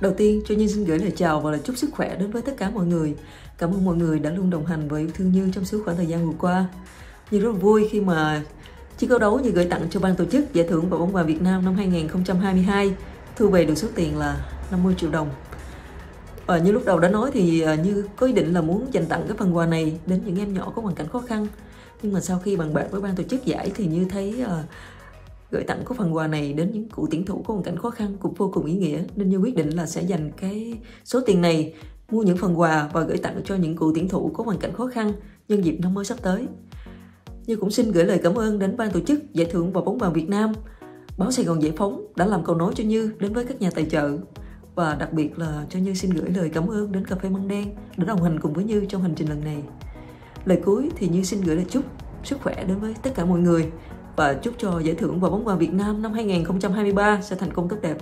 Đầu tiên, cho nhân xin gửi lời chào và lời chúc sức khỏe đến với tất cả mọi người. Cảm ơn mọi người đã luôn đồng hành và yêu thương Như trong suốt khoảng thời gian vừa qua. Như rất là vui khi mà chiếc áo đấu Như gửi tặng cho ban tổ chức giải thưởng và bóng bàn Việt Nam năm 2022 thu về được số tiền là 50 triệu đồng. Và như lúc đầu đã nói thì ờ, Như có ý định là muốn dành tặng cái phần quà này đến những em nhỏ có hoàn cảnh khó khăn. Nhưng mà sau khi bàn bạc với ban tổ chức giải thì Như thấy uh, gửi tặng có phần quà này đến những cụ tuyển thủ có hoàn cảnh khó khăn cũng vô cùng ý nghĩa nên như quyết định là sẽ dành cái số tiền này mua những phần quà và gửi tặng cho những cụ tuyển thủ có hoàn cảnh khó khăn nhân dịp năm mới sắp tới. Như cũng xin gửi lời cảm ơn đến ban tổ chức giải thưởng và bóng bàn Việt Nam, báo Sài Gòn Giải phóng đã làm cầu nối cho Như đến với các nhà tài trợ và đặc biệt là cho Như xin gửi lời cảm ơn đến cà phê măng đen đã đồng hành cùng với Như trong hành trình lần này. Lời cuối thì Như xin gửi lời chúc sức khỏe đến với tất cả mọi người và chúc cho giải thưởng và bóng bàn Việt Nam năm 2023 sẽ thành công tốt đẹp.